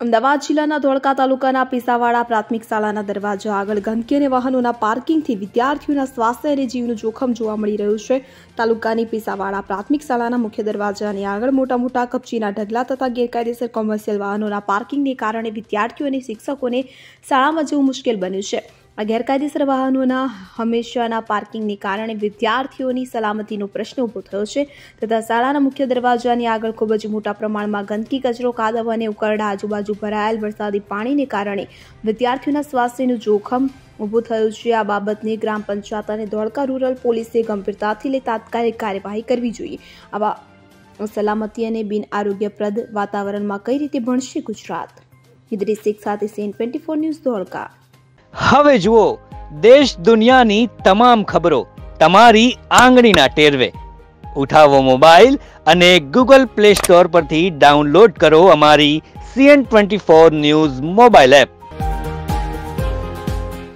અમદાવાદ જિલ્લાના ધોળકા તાલુકાના પીસાવાડા પ્રાથમિક શાળાના દરવાજા આગળ ગંદકી અને વાહનોના પાર્કિંગથી વિદ્યાર્થીઓના સ્વાસ્થ્ય અને જીવનું જોખમ જોવા મળી રહ્યું છે. તાલુકાની પીસાવાડા પ્રાથમિક શાળાના મુખ્ય દરવાજાની આગળ મોટા મોટા કપચીના ઢગલા તથા ગેરકાયદેસર કોમર્શિયલ વાહનોના પાર્કિંગને કારણે વિદ્યાર્થીઓ અને શિક્ષકોને શાળામાં જવું મુશ્કેલ બન્યું છે. આ ગેરકાયદેસર વાહનોના હંમેશાના પાર્કિંગને કારણે વિદ્યાર્થીઓની સલામતીનો પ્રશ્ન ઊભો થયો છે. તથા શાળાના મુખ્ય દરવાજાની આગળ ખૂબ જ મોટા પ્રમાણમાં ગંદકી, કચરો, કાદવ અને ઉકરડા આજુબાજુ ભરાયેલ વરસાદી પાણીને કારણે વિદ્યાર્થીઓના સ્વાસ્થ્યનું જોખમ ઊભું થયું છે. આ બાબતને ગ્રામ પંચાયત અને ધોળકા રૂરલ પોલીસે ગંભીરતાથી લઈ તાત્કાલિક કાર્યવાહી કરવી જોઈએ. આવા સલામતી અને બિન આરોગ્યપ્રદ વાતાવરણમાં કઈ રીતે ભણશે ગુજરાત? ઇદ્રી સાથે Sen twenty four news Dholka. હવે જુઓ, દેશ દુનિયાની તમામ ખબરો તમારી આંગળીના ટેરવે. ઉઠાવો મોબાઈલ અને ગૂગલ પ્લે સ્ટોર પરથી ડાઉનલોડ કરો અમારી CN twenty four news mobile app.